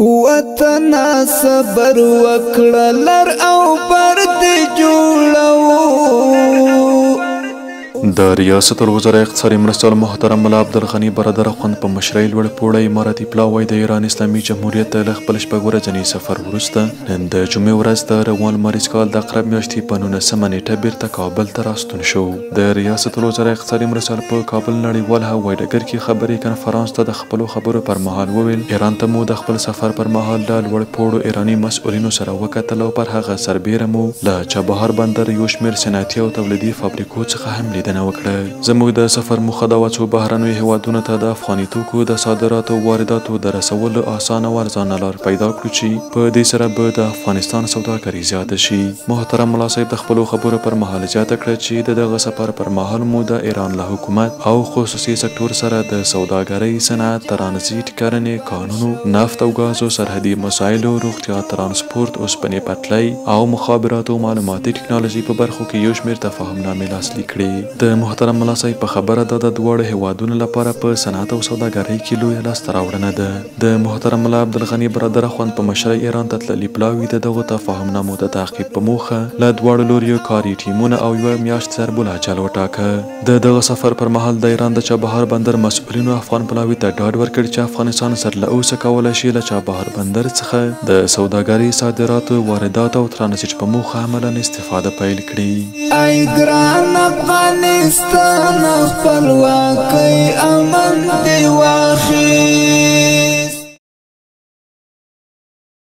وطن صبر وکړه لر او پر دې جوړو د ریاست الوزرا اقتصادي مرستیال محترم ملا عبدالغني برادر خوند په مشرۍ لوړ پوړی اماراتي پلاوی د ایران اسلامي جمهوریت له خپل شپږ ورځني سفر وروسته نن د جمعې ورځ د روان لمریز کال د عقرب میاشتې په نولسمه نیټه بیرته کابل ته راستون شو د ریاست الوزرا اقتصادي مرستیال په کابل نړیوال هوایي ډګر کې خبري کنفرانس ته د خپلو خبرو پر مهال وویل، ایران ته مو د خپل سفر پر مهال له لوړ پوړو ایراني مسؤلینو سره وکتل او پر هغه سربېره مو له چابهار بندر یو شمېر صنعتي او تولیدي فابریکو څخه هم لیدنه وکړه. زموږ د سفر موخه دا وه څو بهرنیو هېوادونو ته د افغاني توکو د صادراتو او وارداتو د رسولو اسانه او ارزانه لار پیدا کړو چې په دې سره به د افغانستان سوداګري زیاته شي. محترم ملا صاحب د خپلو خبرو پر مهال زیاته کړه چې د دغه سفر پر مهال مو د ایران له حکومت او خصوصي سکټور سره د سوداګرۍ، صنعت، ترانزیټ، کرنې، کانونو، نفت او ګازو، سرحدي مسایلو، روغتیا، ترانسپورت، اوسپنې پټلۍ او مخابراتو او معلوماتي ټکنالوژۍ په برخو کې یو شمېر تفاهم نامې لاسلیک کړې. د محترم ملا صاحب په خبره دا د دواړو هېوادونو لپاره په صنعت او سوداګرۍ کې لویه لاسته راوړنه ده. د محترم ملا عبدالغني برادر اخوند په مشرۍ ایران ته تللي پلاوي د دغو تفاهم نامو د تعقیب په موخه له دواړو لوریو کاري ټیمونه او یوه میاشت ضرب الاجل وټاکه. د دغه سفر پر مهال د ایران د چابهار بندر مسؤلینو افغان پلاوي ته ډاډ ورکړ چې افغانستان سر له اوسه کولای شي له چابهار بندر څخه د سوداګرۍ، صادراتو، وارداتو او ترانزیټ په موخه عملاً استفاده پیل کړي. ای ګران افغانستان خپلواکۍ امن دې واخیست.